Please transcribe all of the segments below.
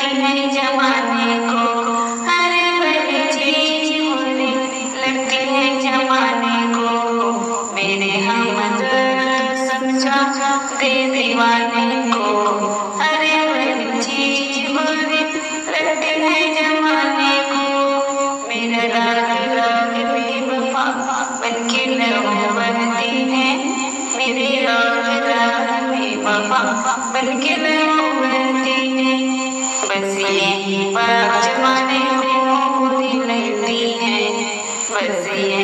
है जमाने को को। मेरे हम समझा दे दीवाने को। जमाने को। मेरा राग राग में वफा बन के बनती है। मेरे राग राग में वफा बन के है बस बसिए को है बस।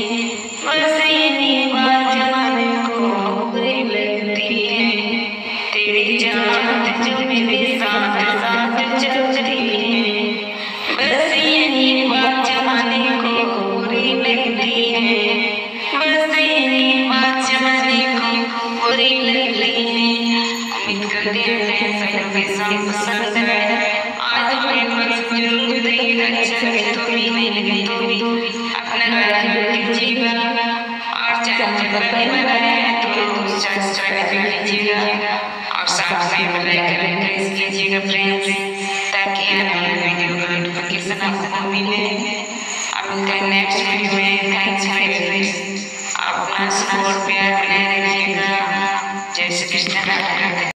और साथ में बेल आइकन प्रेस कीजिएगा फ्रेंड्स ताकि हमें वीडियो का नोटिफिकेशन आपको मिले अब नेक्स्ट वीडियो में थैंक्स फ्रेंड्स अपना सपोर्ट प्यार बनाए रखिए